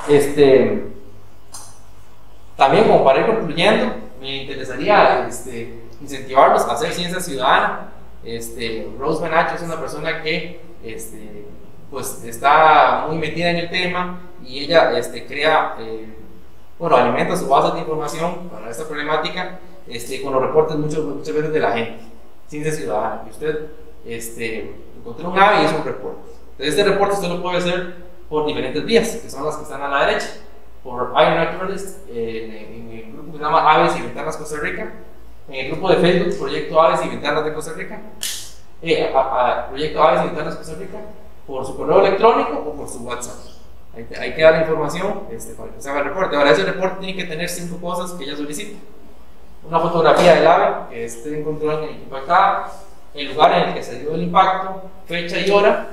Este, también como para ir concluyendo, me interesaría este, incentivarlos a hacer ciencia ciudadana. Este, Rose Benacho es una persona que este, pues, está muy metida en el tema y ella este, crea, eh, bueno, alimenta su base de información para esta problemática este, con los reportes muchas, muchas veces de la gente. Ciencia ciudadana, que usted este, encontró un ave y es un reporte. Entonces, este reporte usted lo puede hacer por diferentes vías, que son las que están a la derecha. Por Iron Naturalist, eh, en el grupo que se llama Aves y Ventanas Costa Rica, en el grupo de Facebook Proyecto Aves y Ventanas de Costa Rica, eh, a- a- Proyecto Aves y Ventanas Costa Rica, por su correo electrónico o por su WhatsApp. Ahí, queda la información este, para que se haga el reporte. Ahora, ese reporte tiene que tener cinco cosas que ella solicita. Una fotografía del ave que esté en control en impactada, el lugar en el que se dio el impacto, fecha y hora,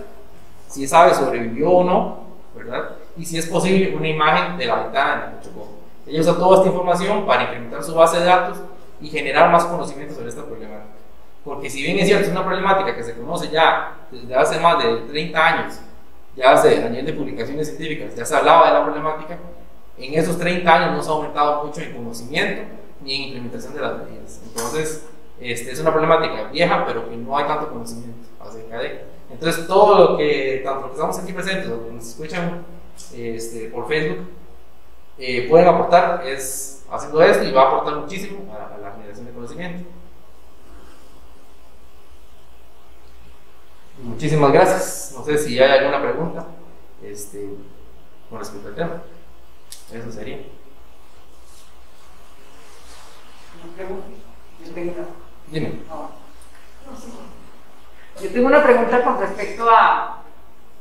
si esa ave sobrevivió o no, ¿verdad? Y si es posible, una imagen de la ventana que chocó. Ella usa toda esta información para incrementar su base de datos y generar más conocimiento sobre esta problemática. Porque si bien es cierto, es una problemática que se conoce ya desde hace más de 30 años, ya hace a nivel de publicaciones científicas, ya se hablaba de la problemática, en esos 30 años no se ha aumentado mucho en conocimiento ni en implementación de las medidas. Entonces, este, es una problemática vieja, pero que no hay tanto conocimiento acerca de. Entonces, todo lo que, tanto los que estamos aquí presentes, o los que nos escuchan este, por Facebook, eh, pueden aportar es haciendo esto y va a aportar muchísimo a, a la generación de conocimiento. Muchísimas gracias. No sé si hay alguna pregunta este, con respecto al tema. Eso sería. Dime. Yo tengo una pregunta con respecto a.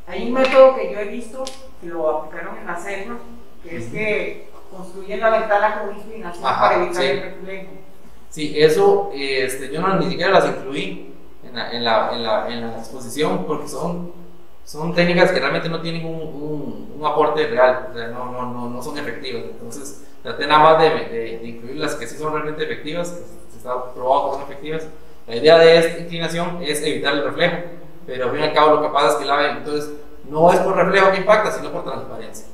Hay un método que yo he visto que lo aplicaron en la selva, que es que construyen la ventana con inclinación Ajá, para evitar sí. el reflejo. Sí, eso este, yo no, ni siquiera las incluí en la, en la, en la, en la exposición porque son, son técnicas que realmente no tienen un, un, un aporte real, o sea, no, no, no, no son efectivas. Entonces, traté nada más de, de, de incluir las que sí son realmente efectivas, que se está probado que son efectivas. La idea de esta inclinación es evitar el reflejo, pero al fin y al cabo lo que pasa es que el ave, entonces, no es por reflejo que impacta, sino por transparencia.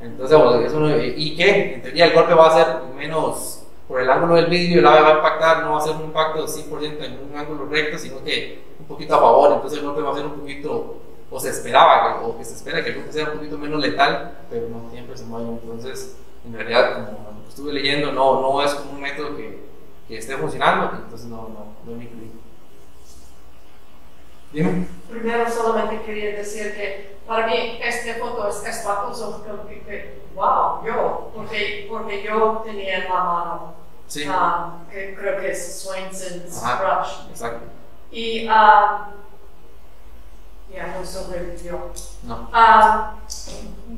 Entonces, bueno, eso no- ¿y qué? En teoría el golpe va a ser menos por el ángulo del vidrio, el ave va a impactar, no va a ser un impacto 100% en un ángulo recto, sino que un poquito a favor, entonces el golpe va a ser un poquito, o se esperaba, que- o que se espera que el golpe sea un poquito menos letal, pero no siempre se mueve. Entonces, en realidad, como estuve leyendo, no, no es como un método que, que esté funcionando, entonces no, no, no lo incluí. Dime. Primero solamente quería decir que para mí esta foto es espantoso, que, que, wow, yo, porque, porque yo tenía en la mano, Sí, ah, que creo que es Swainson's Ajá. brush. exacto. Y ah, ya no sobrevivió. No. Ah,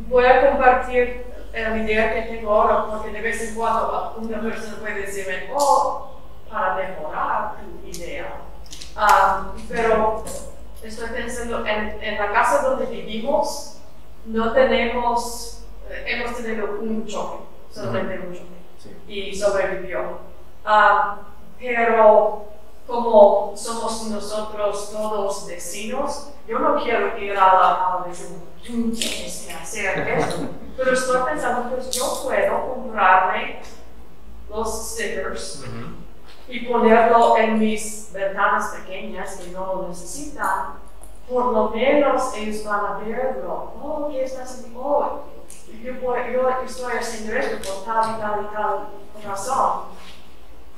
voy a compartir la idea que tengo ahora, porque de vez en cuando una persona puede decirme, oh, para mejorar tu idea. Ah, pero estoy pensando, en, en la casa donde vivimos, no tenemos, eh, hemos tenido un choque, solamente un choque Sí. y sobrevivió. Pero como somos nosotros todos vecinos, yo no quiero ir a la a decir, tú tienes que hacer esto. Pero estoy pensando, pues yo puedo comprarme los stickers Ujú. y ponerlo en mis ventanas pequeñas que no lo necesitan. Por lo menos ellos van a verlo. Oh, ¿qué estás haciendo? Oh, yo, yo estoy haciendo esto por tal y tal y tal razón.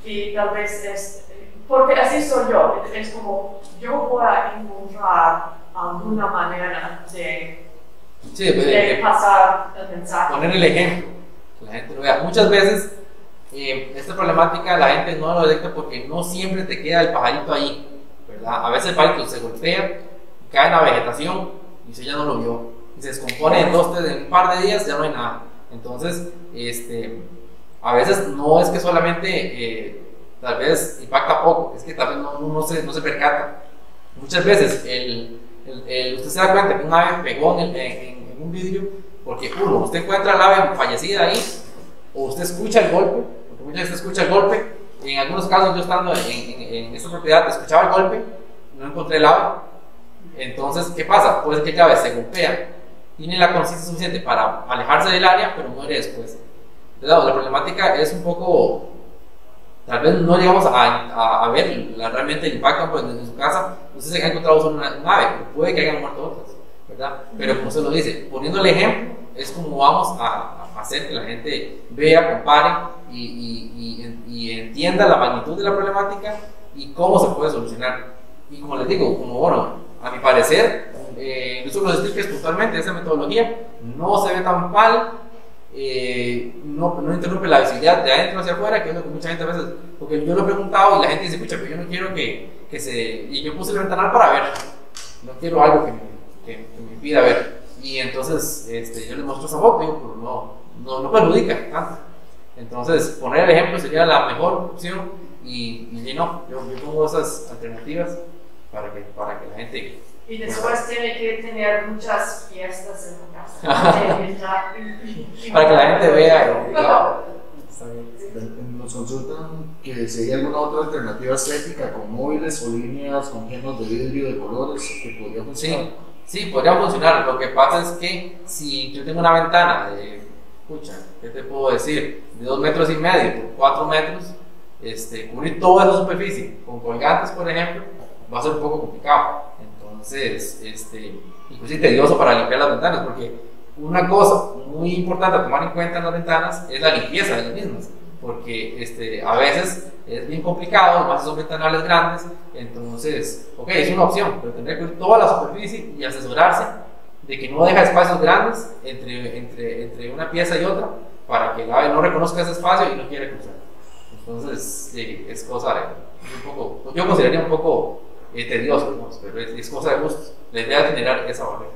Y tal vez es, porque así soy yo, es como yo voy a encontrar alguna manera de, Sí, pues, de eh, pasar el mensaje. poner el ejemplo, que la gente lo vea. Muchas veces eh, esta problemática la gente no lo detecta porque no siempre te queda el pajarito ahí, ¿verdad? A veces el pajarito se golpea, cae en la vegetación y usted ya no lo vio. Y se descompone en dos, tres, en un par de días ya no hay nada. Entonces, este, a veces no es que solamente eh, tal vez impacta poco, es que tal vez no, no, se, no se percata. Muchas veces el, el- usted se da cuenta que un ave pegó en, el- un vidrio porque uno, usted encuentra al ave fallecida ahí o usted escucha el golpe, porque muchas veces escucha el golpe. En algunos casos yo estando en, en- esta propiedad escuchaba el golpe, no encontré el ave. Entonces, ¿qué pasa? Puede que el ave se golpea, tiene la conciencia suficiente para alejarse del área, pero muere después. Entonces, la problemática es un poco tal vez no llegamos a, a- a ver la- realmente el impacto pues, en su casa, usted se ha encontrado solo una, un ave, puede que hayan muerto otras, ¿verdad? Pero como usted lo dice, poniendo el ejemplo, es como vamos a, a hacer que la gente vea, compare y, y- y- y entienda la magnitud de la problemática y cómo se puede solucionar. Y como les digo, como bueno, a mi parecer, eh, incluso los stickers puntualmente, esa metodología no se ve tan mal, eh, no, no interrumpe la visibilidad de adentro hacia afuera, que es lo que mucha gente a veces, porque yo lo he preguntado y la gente dice, escucha, pero yo no quiero que, que se, y yo puse el ventanal para ver, no quiero algo que me, que- me impida ver. Y entonces este, yo les muestro esa foto, digo, pero no, no, no perjudica tanto. Entonces, poner el ejemplo sería la mejor opción y, y no, yo, yo pongo esas alternativas para que, para que la gente Y después tiene que tener muchas fiestas en la casa. para que la gente vea. Claro. Bien. Nos consultan que si hay alguna otra alternativa estética con móviles o líneas con genos de vidrio de colores que podría funcionar. Sí, sí, podría funcionar. Lo que pasa es que si yo tengo una ventana de, escucha, ¿qué te puedo decir? De dos metros y medio por cuatro metros, este, cubrir toda esa superficie con colgantes, por ejemplo, va a ser un poco complicado. Entonces, este, inclusive tedioso para limpiar las ventanas, porque una cosa muy importante a tomar en cuenta en las ventanas es la limpieza de las mismas, porque este, a veces es bien complicado, más si son ventanales grandes, entonces, ok, es una opción, pero tendría que ir toda la superficie y asesorarse de que no deja espacios grandes entre, entre, entre una pieza y otra para que el ave no reconozca ese espacio y no quiera cruzar. Entonces, sí, es cosa de, un poco, yo consideraría un poco eh, tedioso, ¿no? pero es, es cosa de gusto. La idea es generar esa barrera.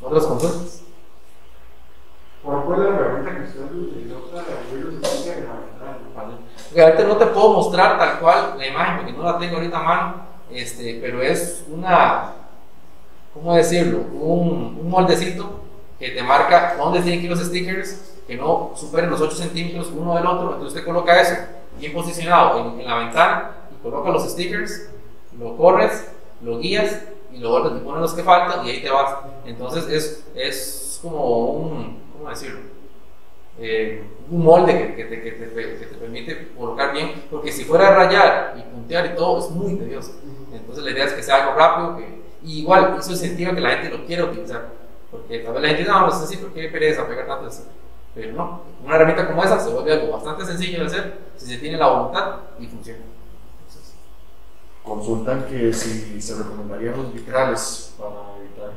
¿Otras consultas? ¿Cuál fue la herramienta que usted utilizó para la ahorita no te puedo mostrar tal cual la imagen porque no la tengo ahorita a mano, este, pero es una, ¿cómo decirlo? Un, un moldecito que te marca dónde tienen que ir los stickers, que no superen los 8 centímetros uno del otro, entonces usted coloca eso bien posicionado en, en la ventana y coloca los stickers, lo corres, lo guías y luego le pones los que faltan y ahí te vas. Entonces es, es como un, ¿cómo decirlo? Eh, un molde que, que, te, que, te, que, te, permite colocar bien, porque si fuera a rayar y puntear y todo es muy tedioso. Entonces la idea es que sea algo rápido, y igual eso incentiva que la gente lo quiera utilizar, porque tal vez la gente no, no sé si, ¿por qué pereza pegar tanto eso? Pero no, una herramienta como esa se vuelve algo bastante sencillo de hacer si se tiene la voluntad y funciona. Consultan que si se recomendarían los vitrales para evitar.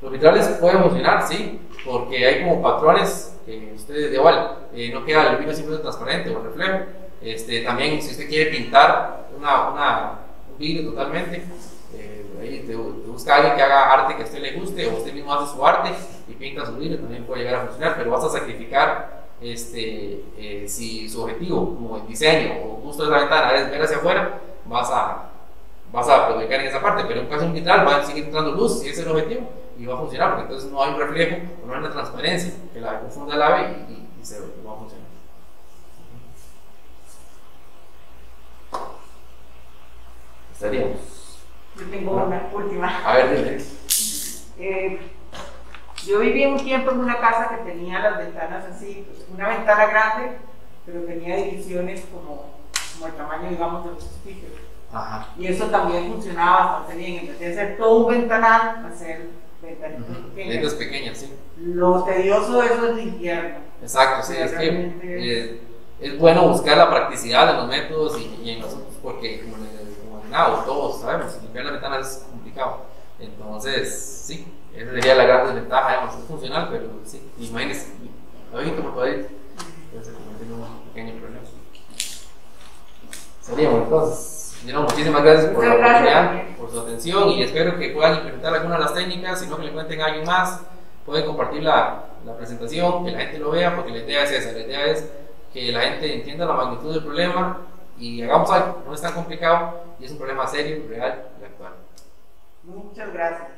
Los vitrales pueden funcionar, sí, porque hay como patrones que ustedes igual, eh, no queda el vidrio siempre transparente o reflejo. Este, también, si usted quiere pintar una, una, un vidrio totalmente, eh, ahí te, te, busca alguien que haga arte que a usted le guste o usted mismo hace su arte y pinta su vidrio, también puede llegar a funcionar, pero vas a sacrificar este, eh, si su objetivo como el diseño o gusto de la ventana es ver hacia afuera, vas a, vas a perjudicar en esa parte, pero en caso de un vitral va a seguir entrando luz si ese es el objetivo y va a funcionar, porque entonces no hay un reflejo, no hay una transparencia que la confunda el ave y, y, y se va a funcionar. Estaríamos. Yo tengo una última. A ver, dile. Eh, yo viví un tiempo en una casa que tenía las ventanas así, pues, una ventana grande, pero tenía divisiones como, como el tamaño, digamos, de los stickers. Ajá. Y eso también funcionaba bastante bien. En vez de hacer todo un ventanal, hacer ventanitas pequeñas. Letras pequeñas, sí. Lo tedioso de eso es limpiarlo. Exacto, sí, es que eh, es bueno buscar la practicidad de los métodos y, y en los porque como en, el- como en todos sabemos, limpiar la ventana es complicado. Entonces, sí, esa sería la gran desventaja, digamos, es funcional, pero sí, imagínense, cuadrito, puede ser que tiene un pequeño problema. Seríamos entonces. Muchísimas gracias por la oportunidad, por su atención y espero que puedan implementar algunas de las técnicas, si no que le cuenten a alguien más, pueden compartir la, la presentación, que la gente lo vea, porque la idea es esa, la idea es que la gente entienda la magnitud del problema y hagamos algo, no es tan complicado y es un problema serio, real y actual. Muchas gracias.